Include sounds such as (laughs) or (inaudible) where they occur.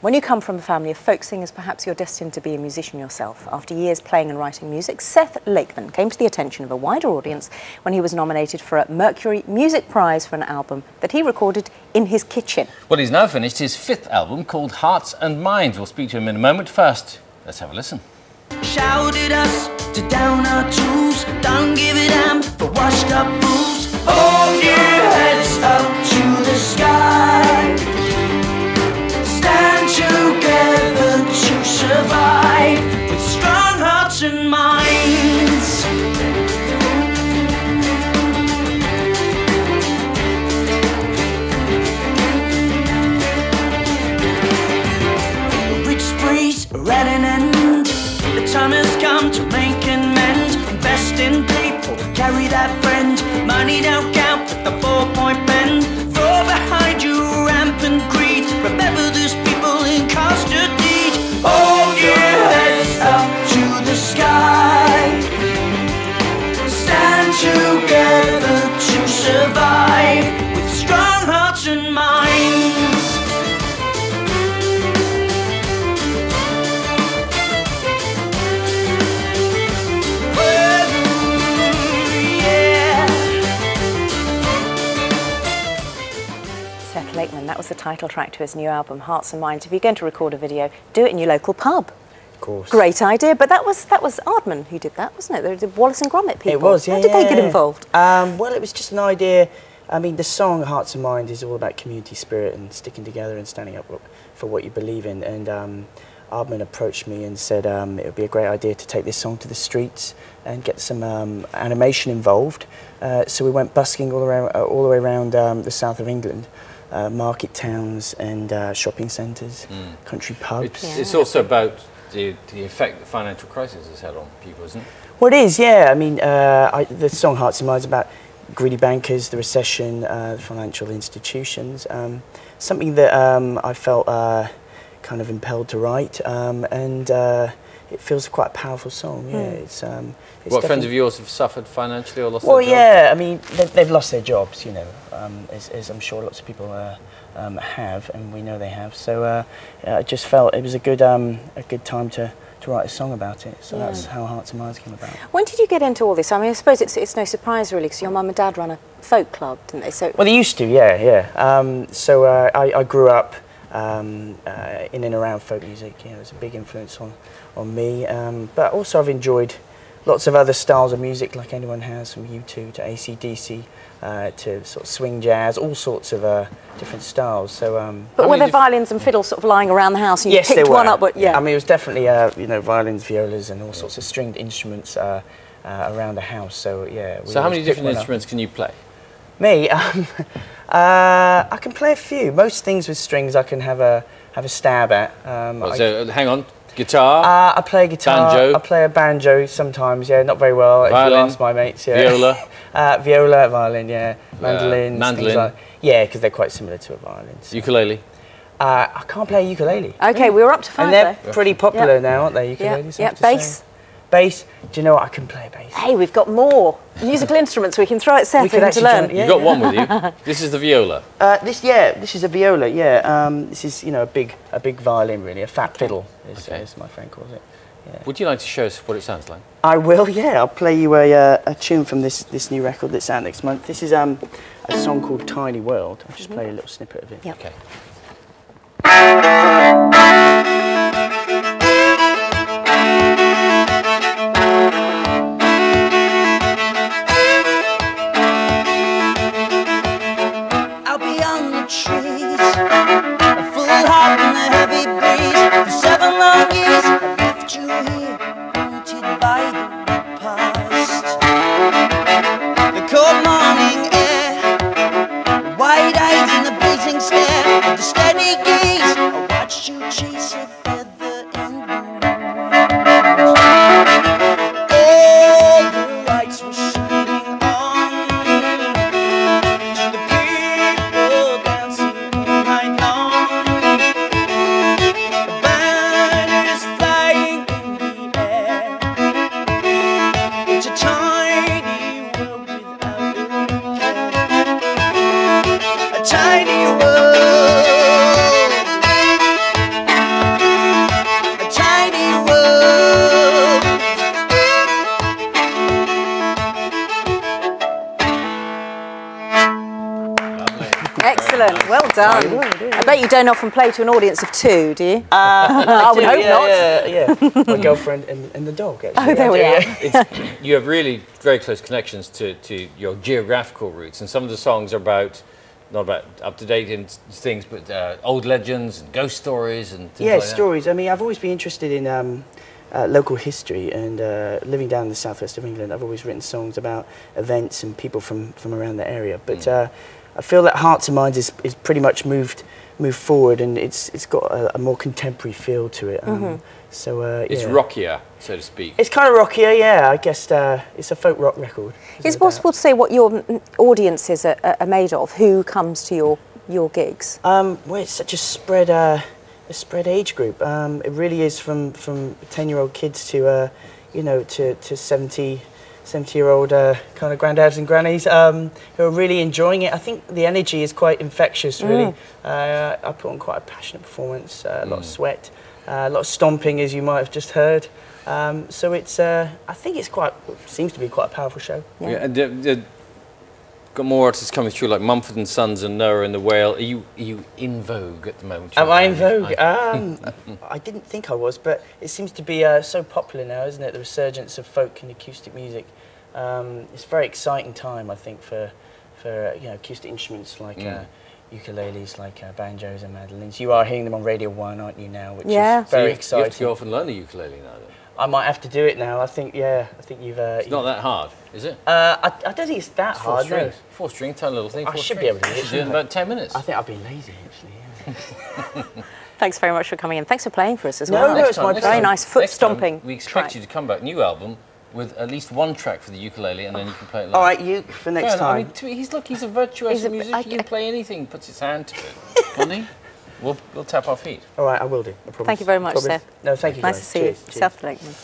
When you come from a family of folk singers, perhaps you're destined to be a musician yourself. After years playing and writing music, Seth Lakeman came to the attention of a wider audience when he was nominated for a Mercury Music Prize for an album that he recorded in his kitchen. Well, he's now finished his fifth album called Hearts and Minds. We'll speak to him in a moment. First, let's have a listen. Shouted us to down our tools, don't give a damn for washed up fools. Hold your heads up In people, carry that friend. Money don't count, Lakeman, that was the title track to his new album, Hearts and Minds. If you're going to record a video, do it in your local pub. Of course. Great idea, but that was that was Aardman who did that, wasn't it? The Wallace and Gromit people. It was, yeah. How did yeah, they get involved? Um, well, it was just an idea. I mean, the song Hearts and Minds is all about community spirit and sticking together and standing up for what you believe in. And um, Aardman approached me and said um, it would be a great idea to take this song to the streets and get some um, animation involved. Uh, so we went busking all, around, uh, all the way around um, the south of England. Uh, market towns and uh, shopping centres, country pubs. It's, it's also about the, the effect the financial crisis has had on people, isn't it? Well, it is, yeah. I mean, uh, I, the song Hearts and Minds about greedy bankers, the recession, uh, financial institutions. Um, something that um, I felt uh, kind of impelled to write, um, and uh, it feels quite a powerful song. Yeah, it's. Um, it's what friends of yours have suffered financially or lost Well, their job? yeah. I mean, they, they've lost their jobs, you know, um, as, as I'm sure lots of people uh, um, have, and we know they have. So uh, I just felt it was a good, um, a good time to, to write a song about it. So that's how Hearts and Minds came about. When did you get into all this? I mean, I suppose it's, it's no surprise really, because your mum and dad run a folk club, didn't they? So Well, they used to, yeah, yeah. Um, so uh, I, I grew up um, uh, in and around folk music. You know, it was a big influence on, on me. Um, but also I've enjoyed lots of other styles of music, like anyone has, from U2 to ACDC uh, to sort of swing jazz, all sorts of uh, different styles. So, um, but How were many there violins and fiddles sort of lying around the house and you yes, picked there were. one up? But, yeah. I mean, it was definitely uh, you know violins, violas, and all sorts of stringed instruments uh, uh, around the house. So yeah. we So how many different one up. instruments can you play? Me, (laughs) um, uh, I can play a few. Most things with strings, I can have a have a stab at. Um, Well, I, so, uh, hang on, guitar, uh, I play guitar. Banjo. I play a banjo sometimes. Yeah, not very well. If you ask my mates, yeah. viola. (laughs) uh, viola, violin, yeah. Mandolins, mandolin. like. Yeah, because they're quite similar to a violin. so. ukulele. Uh, I can't play ukulele. Okay, we were up to five and they're there. pretty popular Yeah. now, aren't they? Yeah, Ukuleles. I yeah. have to say. Bass. Bass. Do you know what? I can play bass. Hey, we've got more musical instruments we can throw at Seth We for could him to actually learn. jump- yeah. You've got one with you. (laughs) This is the viola. Uh, this, yeah, this is a viola. Yeah, um, this is you know a big, a big violin, really, a fat fiddle, as, Okay. as my friend calls it. Would you like to show us what it sounds like? I will. Yeah, I'll play you a, uh, a tune from this this new record that's out next month. This is um, a song called Tiny World. I'll just play a little snippet of it. Yep. Okay. Well done. I bet you don't often play to an audience of two, do you? (laughs) I would do, hope yeah, not. Yeah, yeah. (laughs) My girlfriend and, and the dog. Actually. Oh, there we are. It's, (laughs) you have really very close connections to, to your geographical roots, and some of the songs are about not about up to date in things, but uh, old legends and ghost stories and things Yeah, like that. stories. I mean, I've always been interested in um, uh, local history, and uh, living down in the southwest of England, I've always written songs about events and people from, from around the area. But Hmm. I feel that Hearts and Minds is, is pretty much moved moved forward, and it's it's got a, a more contemporary feel to it. Um, Mm-hmm. So uh, It's rockier, so to speak. It's kind of rockier, yeah. I guess uh, it's a folk rock record. Is it possible to say what your mm, audiences are, are made of? Who comes to your, your gigs? Um, well, it's such a spread, uh, a spread age group. Um, it really is from from ten year old kids to, uh, you know, to to 70, 70 year old uh, kind of granddads and grannies um, who are really enjoying it. I think the energy is quite infectious. Really, uh, I put on quite a passionate performance, uh, a lot of sweat, uh, a lot of stomping, as you might have just heard. Um, so it's, uh, I think it's quite, seems to be quite a powerful show. Yeah. Yeah, and the, the, got more artists coming through like Mumford and Sons and Noah and the Whale. Are you are you in vogue at the moment? Am I in vogue? I- Um, (laughs) I didn't think I was, but it seems to be uh, so popular now, isn't it? The resurgence of folk and acoustic music. Um, it's a very exciting time, I think, for for uh, you know acoustic instruments like uh, ukuleles, like uh, banjos and mandolins. You are hearing them on Radio One, aren't you now? Which Yeah. is So very you, have- you have to go off and learn the ukulele now. Then. I might have to do it now. I think, yeah, I think you've. Uh, It's not that hard, is it? Uh, I, I don't think it's that Four hard. No. strings. Four string, tiny little thing. I four should be able to do it, You should do it in about ten minutes. I think I've been lazy actually. Yeah. (laughs) Thanks very much for coming in. Thanks for playing for us as No, well. no, it's my Very pleasure. nice foot Next time, stomping. we expect track. you to come back, new album, with at least one track for the ukulele, and then you can play it live. All right, you for next Fair enough. I time. mean, he's look, he's a virtuoso He's a- musician. I- he can play anything, puts his hand to it, (laughs) can't he? We'll, we'll tap our feet. All right, I will do. I promise. Thank you very much, Promise. Seth. No, thank you. Nice guys. to see Cheers. you. Cheers. Seth Lakeman.